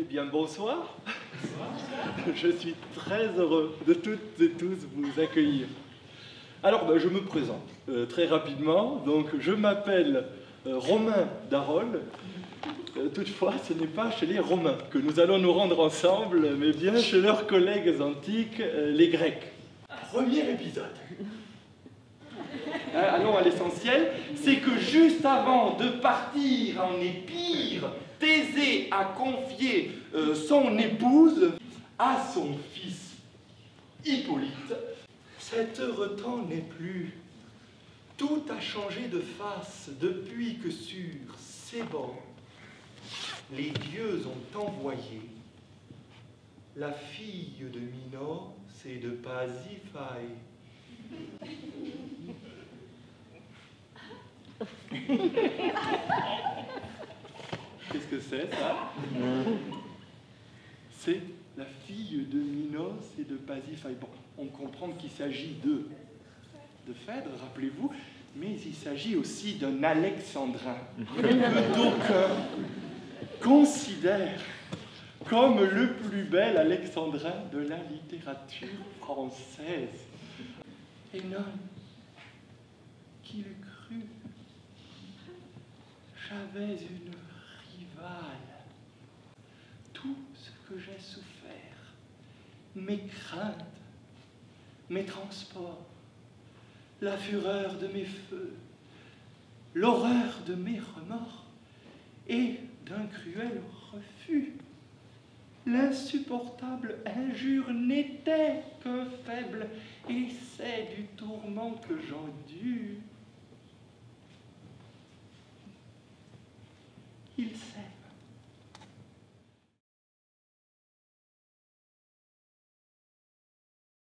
Eh bien, bonsoir. Je suis très heureux de toutes et tous vous accueillir. Alors, ben, je me présente euh, très rapidement. Donc, je m'appelle euh, Romain Darol. Euh, toutefois, ce n'est pas chez les Romains que nous allons nous rendre ensemble, mais bien chez leurs collègues antiques, les Grecs. Premier épisode. Allons à l'essentiel, c'est que juste avant de partir en Épire, Thésée a confié euh, son épouse à son fils Hippolyte. Cet heureux temps n'est plus. Tout a changé de face depuis que sur ces bancs, les dieux ont envoyé la fille de Minos et de Pasiphae. Qu'est-ce que c'est ça C'est la fille de Minos et de Pasiphae. Bon, on comprend qu'il s'agit de, de Phèdre, rappelez-vous, mais il s'agit aussi d'un alexandrin que d'aucuns considèrent comme le plus bel alexandrin de la littérature française. Et non, qui l'eût cru? J'avais une Tout ce que j'ai souffert, mes craintes, mes transports, la fureur de mes feux, l'horreur de mes remords et d'un cruel refus. L'insupportable injure n'était qu'un faible essai du tourment que j'endure. Il s'est